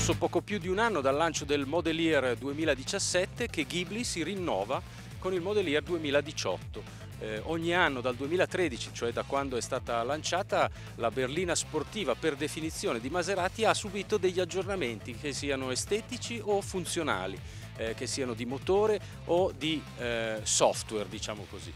trascorso poco più di un anno dal lancio del Model Year 2017 che Ghibli si rinnova con il Model Year 2018. Eh, ogni anno dal 2013, cioè da quando è stata lanciata, la berlina sportiva per definizione di Maserati ha subito degli aggiornamenti che siano estetici o funzionali, eh, che siano di motore o di eh, software, diciamo così.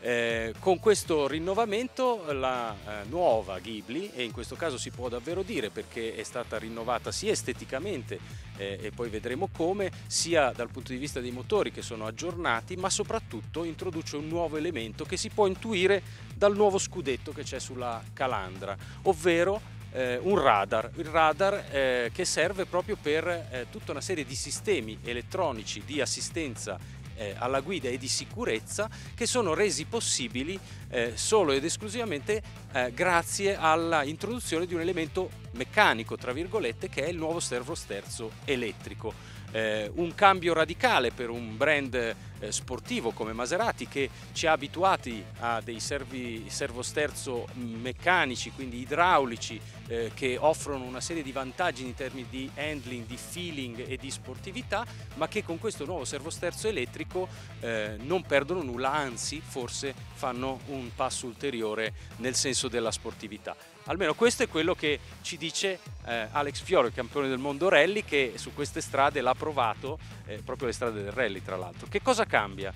Eh, con questo rinnovamento la eh, nuova Ghibli, e in questo caso si può davvero dire perché è stata rinnovata sia esteticamente eh, e poi vedremo come, sia dal punto di vista dei motori che sono aggiornati, ma soprattutto introduce un nuovo elemento che si può intuire dal nuovo scudetto che c'è sulla calandra, ovvero eh, un radar, il radar eh, che serve proprio per eh, tutta una serie di sistemi elettronici di assistenza eh, alla guida e di sicurezza che sono resi possibili eh, solo ed esclusivamente eh, grazie all'introduzione di un elemento meccanico, tra virgolette, che è il nuovo servosterzo elettrico eh, un cambio radicale per un brand eh, sportivo come Maserati che ci ha abituati a dei servi, servosterzo meccanici, quindi idraulici, eh, che offrono una serie di vantaggi in termini di handling, di feeling e di sportività, ma che con questo nuovo servosterzo elettrico eh, non perdono nulla, anzi forse fanno un passo ulteriore nel senso della sportività. Almeno questo è quello che ci dice eh, Alex Fiore, campione del mondo rally, che su queste strade l'ha provato, eh, proprio le strade del rally tra l'altro. Che cosa cambia?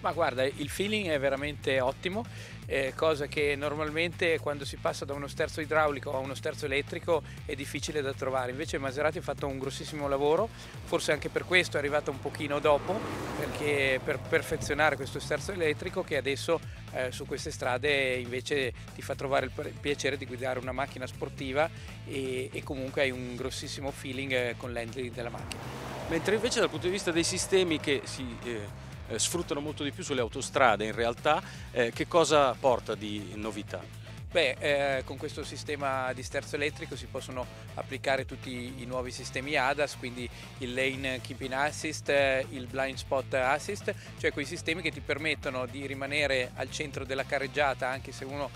Ma guarda, il feeling è veramente ottimo, eh, cosa che normalmente quando si passa da uno sterzo idraulico a uno sterzo elettrico è difficile da trovare. Invece Maserati ha fatto un grossissimo lavoro, forse anche per questo è arrivato un pochino dopo, perché per perfezionare questo sterzo elettrico che adesso eh, su queste strade invece ti fa trovare il piacere di guidare una macchina sportiva e, e comunque hai un grossissimo feeling eh, con l'handling della macchina. Mentre invece dal punto di vista dei sistemi che si eh, eh, sfruttano molto di più sulle autostrade in realtà, eh, che cosa porta di novità? Beh, eh, con questo sistema di sterzo elettrico si possono applicare tutti i nuovi sistemi ADAS, quindi il Lane Keeping Assist, eh, il Blind Spot Assist, cioè quei sistemi che ti permettono di rimanere al centro della carreggiata anche se uno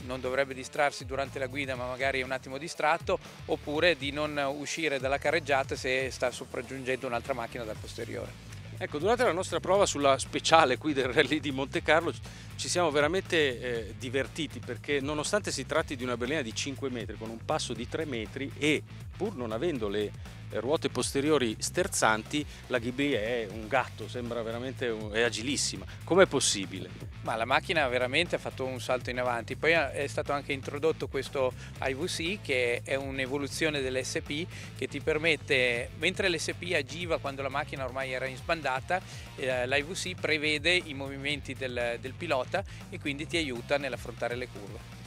non dovrebbe distrarsi durante la guida ma magari è un attimo distratto oppure di non uscire dalla carreggiata se sta sopraggiungendo un'altra macchina dal posteriore. Ecco, durante la nostra prova sulla speciale qui del rally di Monte Carlo ci siamo veramente eh, divertiti perché nonostante si tratti di una berlina di 5 metri con un passo di 3 metri e pur non avendo le ruote posteriori sterzanti, la Ghibli è un gatto, sembra veramente è agilissima. Com'è possibile? Ma la macchina veramente ha fatto un salto in avanti. Poi è stato anche introdotto questo IVC che è un'evoluzione dell'SP che ti permette, mentre l'SP agiva quando la macchina ormai era in sbandata, eh, l'IVC prevede i movimenti del, del pilota e quindi ti aiuta nell'affrontare le curve.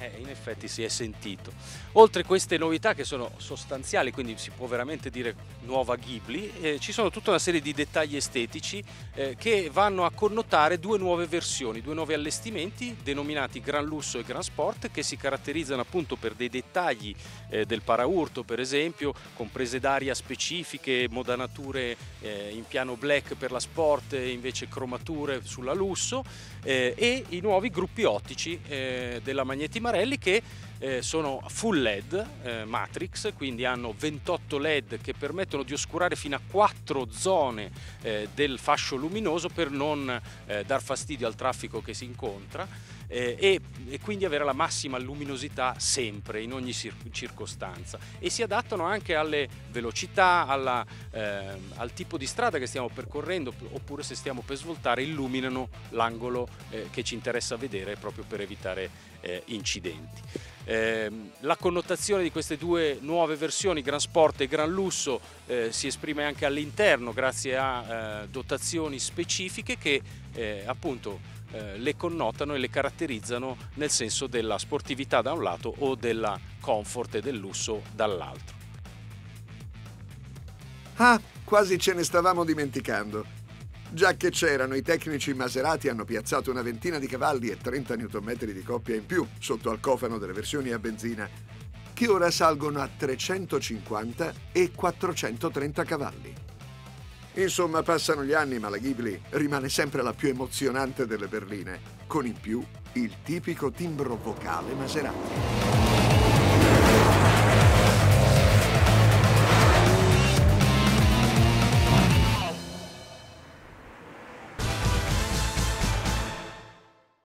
Eh, in effetti si è sentito. Oltre queste novità che sono sostanziali, quindi si può veramente dire nuova Ghibli, eh, ci sono tutta una serie di dettagli estetici eh, che vanno a connotare due nuove versioni, due nuovi allestimenti denominati Gran Lusso e Gran Sport che si caratterizzano appunto per dei dettagli eh, del paraurto per esempio, con prese d'aria specifiche, modanature eh, in piano black per la sport e invece cromature sulla lusso eh, e i nuovi gruppi ottici della Magneti Marelli che eh, sono full LED eh, matrix, quindi hanno 28 LED che permettono di oscurare fino a 4 zone eh, del fascio luminoso per non eh, dar fastidio al traffico che si incontra eh, e, e, quindi avere la massima luminosità sempre, in ogni cir circostanza e si adattano anche alle velocità, alla, ehm, al tipo di strada che stiamo percorrendo oppure se stiamo per svoltare illuminano l'angolo eh, che ci interessa vedere proprio per evitare incidenti. Eh, la connotazione di queste due nuove versioni, Gran Sport e Gran Lusso, eh, si esprime anche all'interno grazie a eh, dotazioni specifiche che eh, appunto le connotano e le caratterizzano nel senso della sportività da un lato o della comfort e del lusso dall'altro. Ah, quasi ce ne stavamo dimenticando. Già che c'erano, i tecnici Maserati hanno piazzato una ventina di cavalli e 30 Nm di coppia in più sotto al cofano delle versioni a benzina, che ora salgono a 350 e 430 cavalli. Insomma, passano gli anni, ma la Ghibli rimane sempre la più emozionante delle berline, con in più il tipico timbro vocale Maserati.